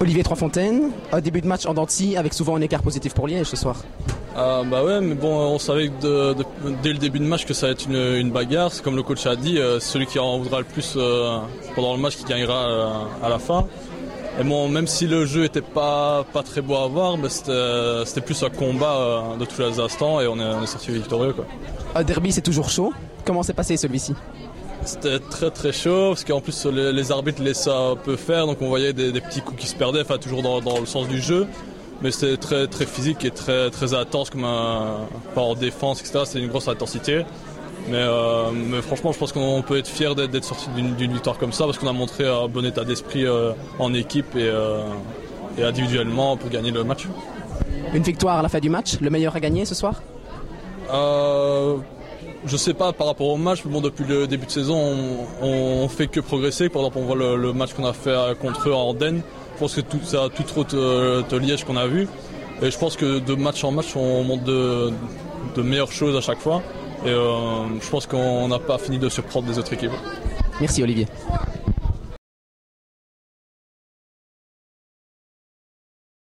Olivier Troisfontaine, un début de match en denti avec souvent un écart positif pour Liège ce soir. Ah bah ouais, mais bon, on savait dès le début de match que ça allait être une, bagarre. Comme le coach a dit, euh, celui qui en voudra le plus euh, pendant le match qui gagnera euh, à la fin. Et bon, même si le jeu était pas, pas très beau à voir, mais c'était plus un combat de tous les instants et on est, sorti victorieux. Quoi. Un derby, c'est toujours chaud. Comment s'est passé celui-ci? C'était très très chaud parce qu'en plus les, arbitres laissaient un peu faire donc on voyait des, petits coups qui se perdaient, enfin toujours dans, le sens du jeu. Mais c'était très très physique et très très intense comme un, pas en défense etc. C'était une grosse intensité. Mais, euh, mais, franchement, je pense qu'on peut être fier d'être sorti d'une victoire comme ça parce qu'on a montré un bon état d'esprit euh, en équipe et, euh, et, individuellement pour gagner le match. Une victoire à la fin du match, le meilleur à gagner ce soir? Je sais pas par rapport au match, mais bon, depuis le début de saison, on, fait que progresser. Par exemple, on voit le, match qu'on a fait contre eux en Den. Je pense que tout, ça a tout trop de Liège qu'on a vu. Et je pense que de match en match, on monte de, meilleures choses à chaque fois. Et euh, je pense qu'on n'a pas fini de surprendre des autres équipes. Merci Olivier.